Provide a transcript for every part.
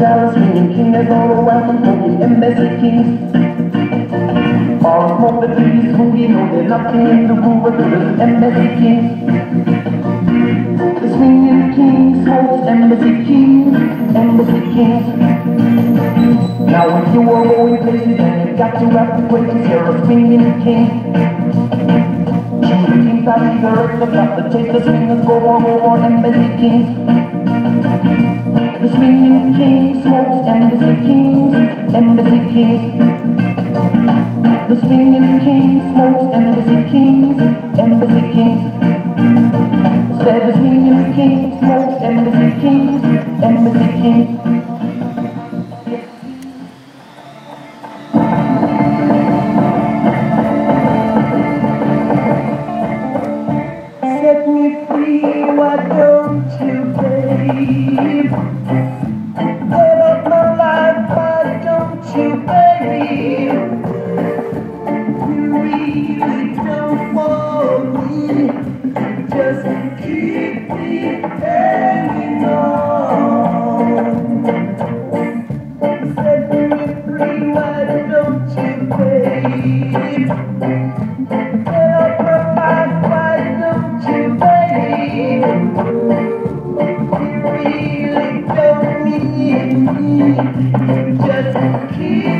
Dallas swinging king is all for the kings. All smoke the trees, who you know they're knocking in the groove of the embassy kings. The swinging king smokes embassy kings, embassy kings. Now if you were going places, then you got to have the places, you're a swinging king. King side, cigarettes, the flap, the chase, the swingers, go on, go on, embassy kings. The swinging king smokes embassy kings, embassy kings. The swinging king smokes embassy kings, embassy kings. really don't want me. Just keep me on. Set me free, why don't you, why don't you. You really don't need me. Just keep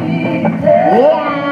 Yeah.